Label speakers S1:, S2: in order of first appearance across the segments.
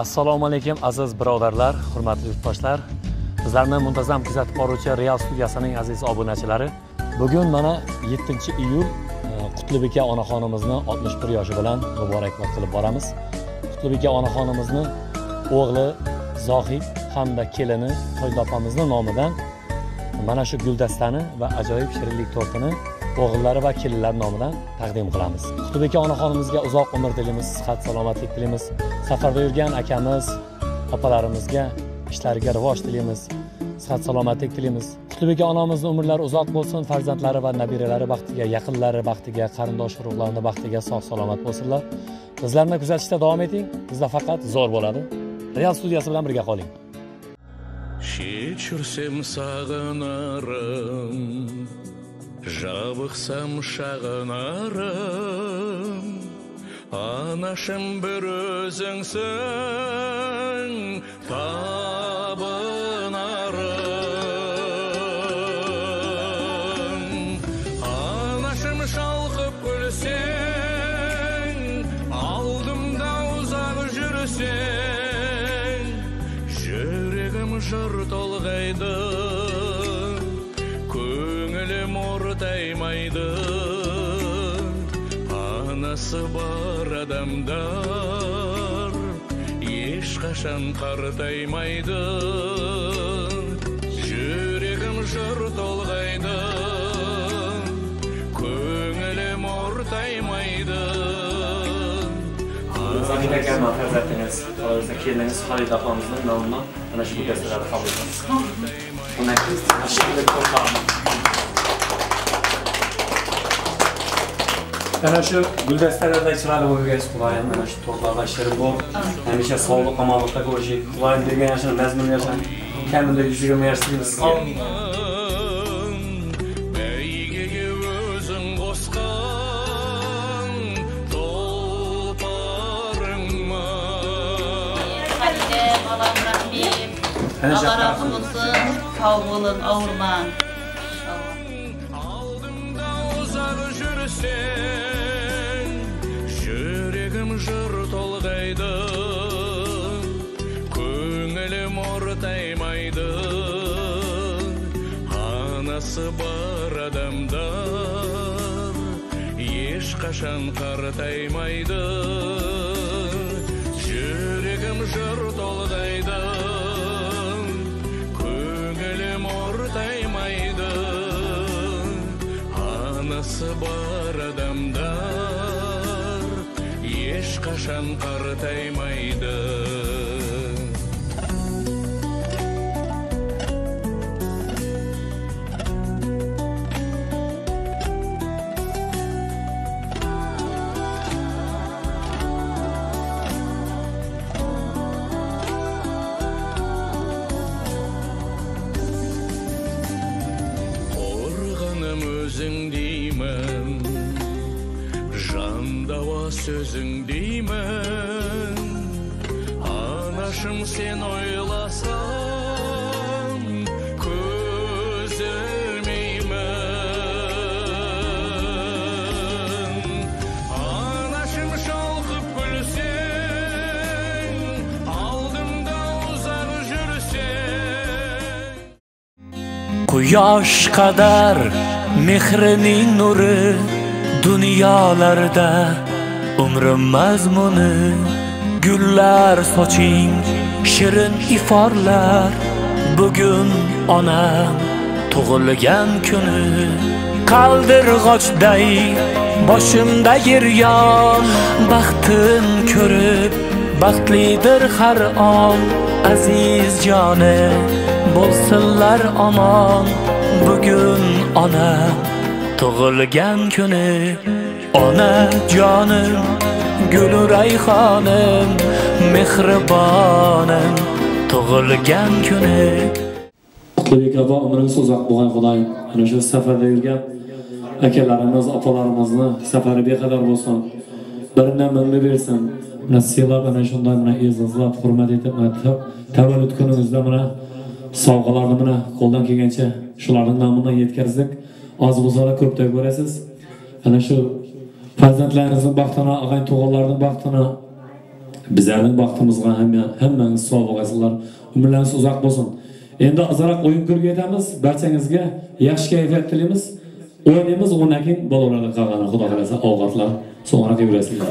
S1: assalomu alaykum aziz birodarlar hurmatli yurtdoshlar. Bizlarni muntazam kuzatib boruvchi real studiyasining aziz obunachilari. Bugun mana 7 iyul e, qutlibeka onaxonimizni 61 yoshi bilan muborakbod qilib boramiz. Qutlibeka onaxonimizni o'g'li zohid hamda kelini toyda opamizni nomidan mana shu guldastani va ajoyib shirinlik tortini o'g'illari va kelinlari nomidan taqdim qilamiz. Qutlibeka onaxonimizga uzoq umr tilaymiz sihat salomatlik tilaymiz safarda yurgan akamiz opalarimizga ishlariga rivoj tilaymiz sihat salomatlik tilaymiz qutlibeka onamizni umrlari uzoq bo'lsin farzandlari va nabiralari baxtiga yaqinlari baxtiga qarindosh urug'larini baxtiga sog' salomat bo'lsinlar. Bizlarni kuzatishda davom eting. Bizda faqat zo'r bo'ladi. Real studiyasi bilan birga qoling.
S2: Кешірсем сағынарым Жабықсам шағынарым Анашым бір өзіңсің табынарым Анасы бар адамдар Ешқашан қартаймайды Жүрегім жыр толғайды Көңілім ортаймайды
S1: Zamin akam va farzandingiz, qolaversa kelinimiz Xolida opamizni nomidan mana shu guldastlarni qabul qilamiz. Bundan keyin Yani şu Gülbesteler'de içilerle bu gez kulağın, yani şu toplarda işleri bu. Yani işe soğuluk ama alışta koşu, kulağın bir
S2: gün yaşını mezmun yaşan,
S3: kendimde yüzüğümü yaşlıyım
S1: sizge.
S3: Allah
S2: rahmet eylesin, kavulun, avurman. Ортаймайды анасы бар адамдар ешқашан қартаймайды жүрегім жыр толғайды көңілім ортаймайды анасы бар адамдар ешқашан қартаймайды sözün deymen Anaşım sen oylasan Kız ölmeymen Anaşım şalkıp gülsen Aldımda uzar jürsen.
S4: Kuyaş kadar Mehrini nuru Dünyalarda umrim mazmuni gullar soching shirin iforlar. Bugun onam tug'ilgan kuni qaldirg'ochday boshimda giryon baxtim ko'rib baxtlidir har on. Aziz joni bo'lsinlar omon. Bugun ona tug'ilgan kuni ona jonim gulu rayhonim mehribonim tug'ilgan kuni
S1: Qutlubek aka umrimiz uzoq bo'lgan xudoyim. Mana shu safarda yurgan akalarimiz, opalarimizni safari beqadar bo'lsin. Biridan birini bersin. Mana silab ana shunday mana e'zozlab, hurmat etib, mana tavallud kuningizda mana sovg'alarni mana qo'ldan kelgancha shularning nomidan yetkazdik. Oz bo'lsa ko'pday ko'rasiz. Ana shu farzandlaringizning baxtini, og'ay tug'onlarning baxtini
S4: bizlarning baxtimizga hamma hammangiz sog' bo'lasizlar umrlaringiz uzoq bo'lsin. Endi ozroq o'yin kulgi aytamiz barchangizga yaxshi kayfiyat tilaymiz o'ynaymiz undan keyin bolalarni qolgani xudo xohlasa ovqatlar so'ngra yurasizlar.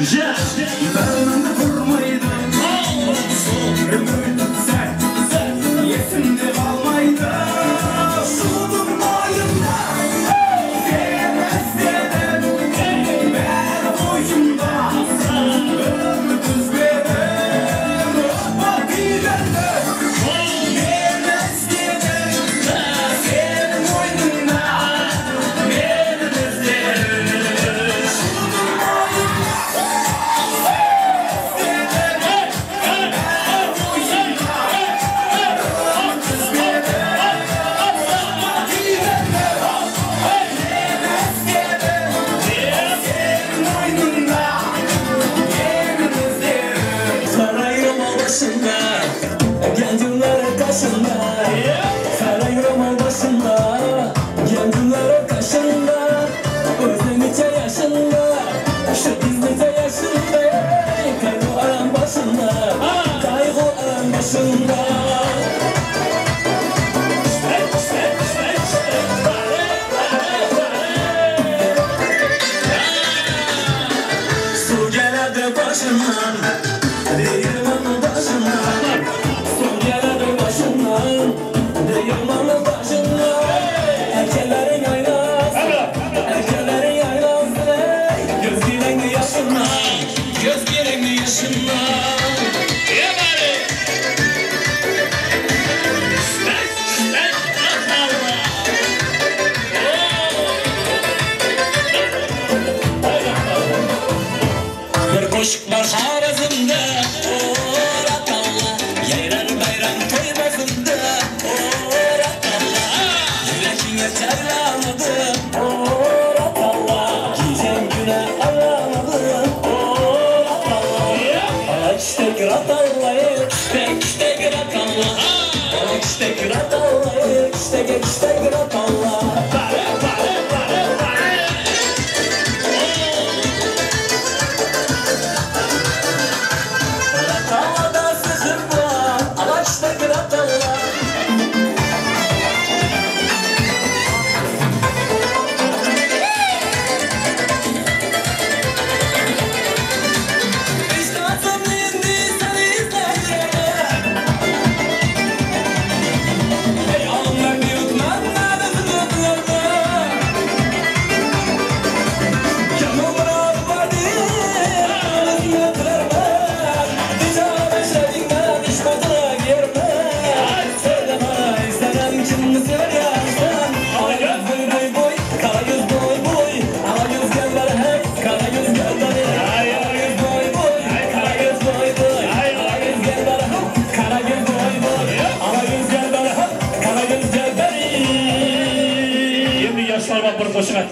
S5: Just Take it up, Allah.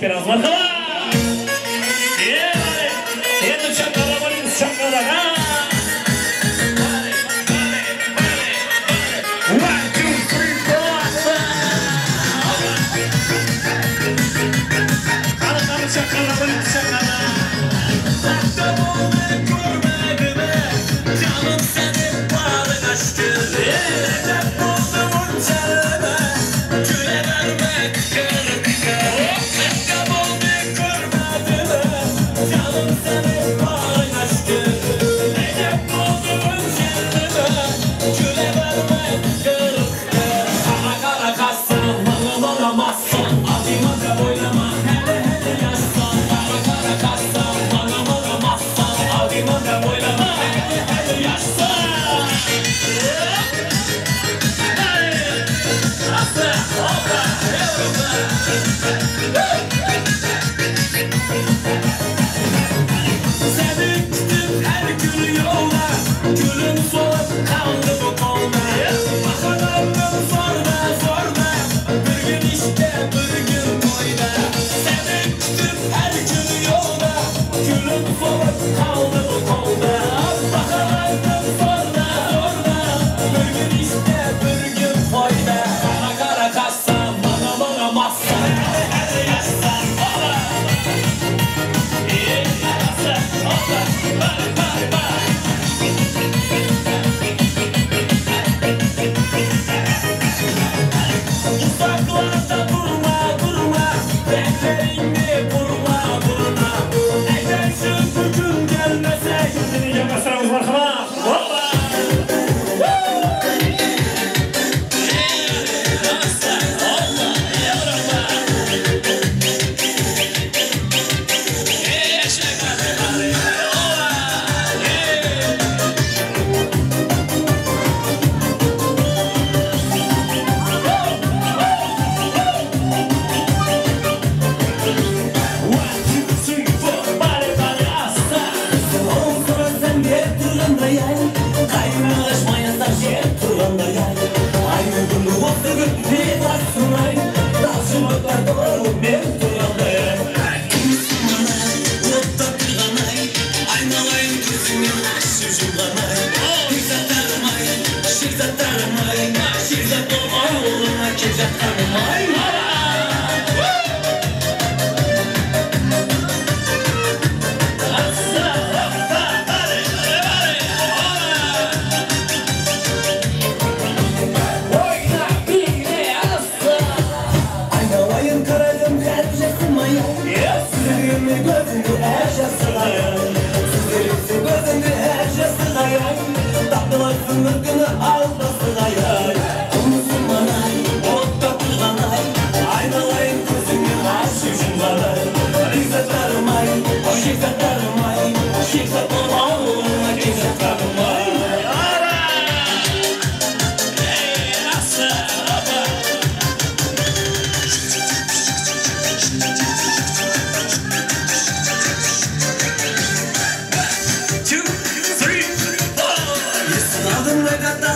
S5: pero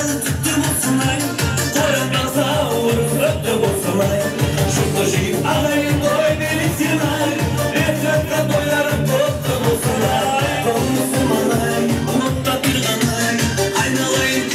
S5: Koyan tuttum olsunay Koyan dansa vurup öptüm olsunay Şu koşuyu alayım doy beni sinar Etrafta doyarım dostum olsunay Olmuşum anay Umutta bir anay Aynalayım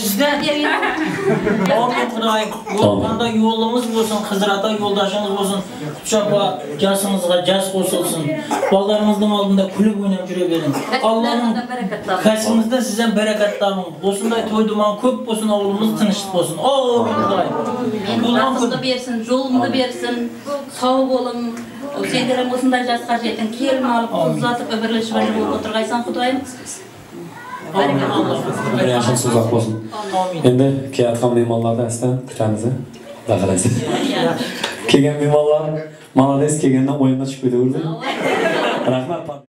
S5: сізді бауырым құдай
S6: жолыққанда жолыңыз болсын қызыр ата жолдашыңыз болсын құтшы апа жасыңызға жас қосылсын балдарыңыздың алдында күліп ойнап жүре беріңіз алланың кәсібіңізде сізден бәрекат табыңыз осындай той думан көп болсын ауылымыз тыныштық болсын о құдай
S3: бақытты берсін жолыңды берсін сау болың сендер осындай жасқа жетің келін алып қыз ұзатып өмірлі шүбәлі болып отырғайсың құдайым
S1: Bir yaxshi so'zoq bo'lsin. Endi kelayotgan mehmonlarni asdan kutamiz. Xohlasa. Kelgan mehmonlar, молодец kelgandan o'yinga chiqib ketaverdi. Rahmat.